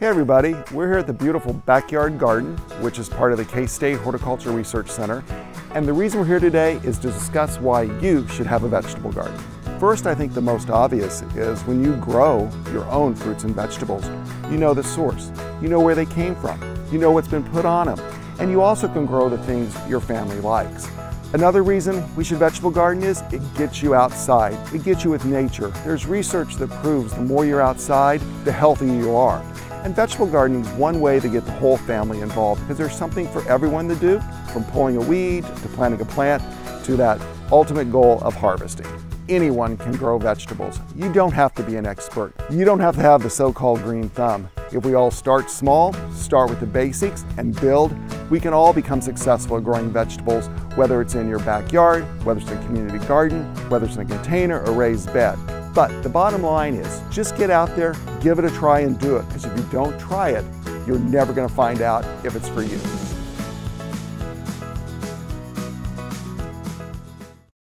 Hey everybody, we're here at the beautiful Backyard Garden, which is part of the K-State Horticulture Research Center. And the reason we're here today is to discuss why you should have a vegetable garden. First, I think the most obvious is when you grow your own fruits and vegetables, you know the source, you know where they came from, you know what's been put on them, and you also can grow the things your family likes. Another reason we should vegetable garden is it gets you outside. It gets you with nature. There's research that proves the more you're outside, the healthier you are. And vegetable gardening is one way to get the whole family involved because there's something for everyone to do, from pulling a weed to planting a plant to that ultimate goal of harvesting. Anyone can grow vegetables. You don't have to be an expert. You don't have to have the so-called green thumb. If we all start small, start with the basics, and build, we can all become successful at growing vegetables, whether it's in your backyard, whether it's in a community garden, whether it's in a container or raised bed. But the bottom line is just get out there, give it a try and do it. Because if you don't try it, you're never going to find out if it's for you.